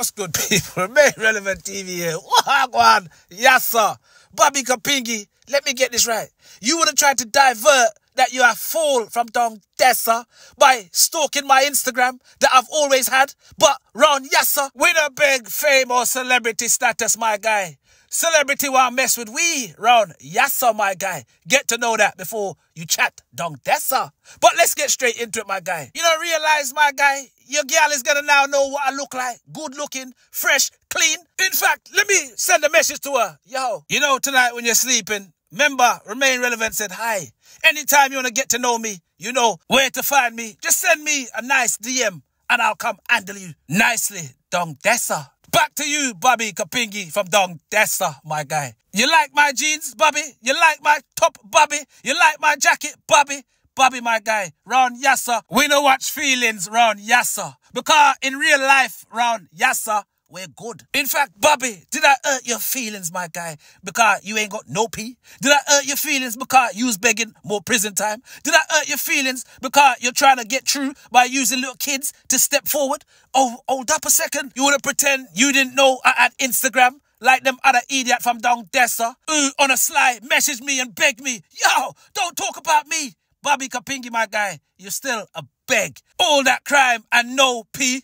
What's good, people? Remain relevant TV here. Wagwan, yes, sir. Bobby Kapingi, let me get this right. You would have tried to divert that you are full from Dong Dessa by stalking my Instagram that I've always had. But Ron Yassa, we no big fame or celebrity status, my guy. Celebrity want mess with we, Ron Yassa, my guy. Get to know that before you chat Dong Dessa. But let's get straight into it, my guy. You don't realize, my guy, your girl is gonna now know what I look like. Good looking, fresh, clean. In fact, let me send a message to her. Yo, you know, tonight when you're sleeping, remember, Remain Relevant said hi. Anytime you wanna get to know me, you know where to find me. Just send me a nice DM and I'll come handle you nicely. Dong Dessa. Back to you, Bobby Kapingi from Dong Dessa, my guy. You like my jeans, Bobby? You like my top, Bobby? You like my jacket, Bobby? Bobby, my guy, round Yassa, we no watch feelings round Yassa. Because in real life, round Yassa, we're good. In fact, Bobby, did I hurt your feelings, my guy, because you ain't got no pee? Did I hurt your feelings because you was begging more prison time? Did I hurt your feelings because you're trying to get through by using little kids to step forward? Oh, hold up a second. You want to pretend you didn't know I had Instagram? Like them other idiot from down Dessa, who on a sly message me and beg me, yo, don't talk about me. Bobby Kapingi, my guy, you're still a beg. All that crime and no P.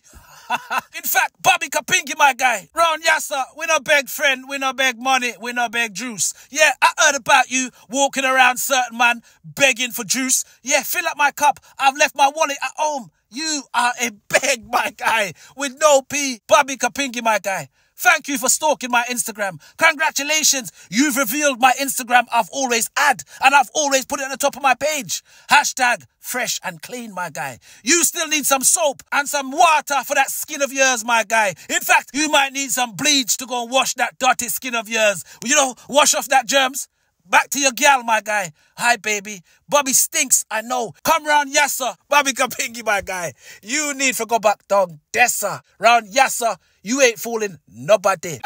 In fact, Bobby Kapingi, my guy, Ron Yassa, we no beg friend, we no beg money, we no beg juice. Yeah, I heard about you walking around certain man begging for juice. Yeah, fill up my cup. I've left my wallet at home. You are a beg, my guy, with no P. Bobby Kapingi, my guy. Thank you for stalking my Instagram. Congratulations. You've revealed my Instagram I've always had and I've always put it on the top of my page. Hashtag fresh and clean, my guy. You still need some soap and some water for that skin of yours, my guy. In fact, you might need some bleach to go and wash that dirty skin of yours. You know, wash off that germs. Back to your gal, my guy. Hi, baby. Bobby stinks, I know. Come round Yassa. Bobby Kapingi, my guy. You need to go back down Dessa. Round Yassa, you ain't fooling nobody.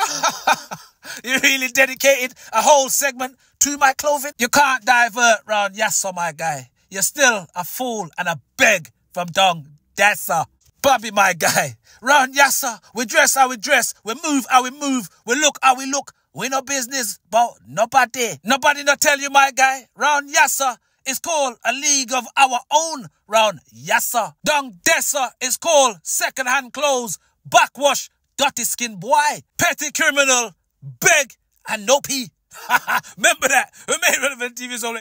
you really dedicated a whole segment to my clothing? You can't divert round Yassa, my guy. You're still a fool and a beg from Dong Dessa. Bobby, my guy. Round Yassa, we dress how we dress. We move how we move. We look how we look. We no business but nobody. Nobody not tell you, my guy. Round Yassa is called a league of our own. Round Yassa. Dong Dessa is called second-hand clothes, backwash, dirty skin boy, petty criminal, beg, and no pee. Remember that. Remain relevant TV is only.